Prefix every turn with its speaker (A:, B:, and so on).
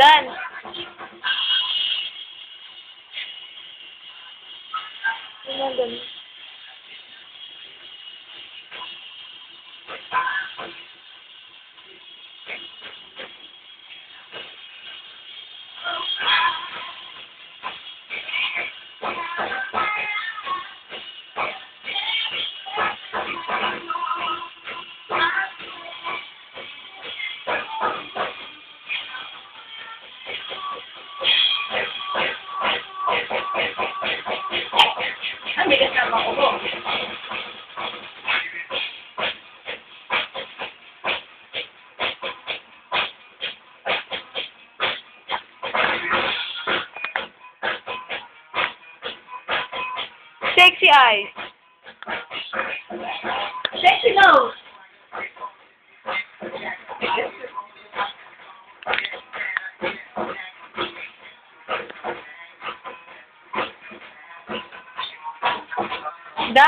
A: Dan. Ano? Sexy eyes.
B: Sexy nose.
A: Да?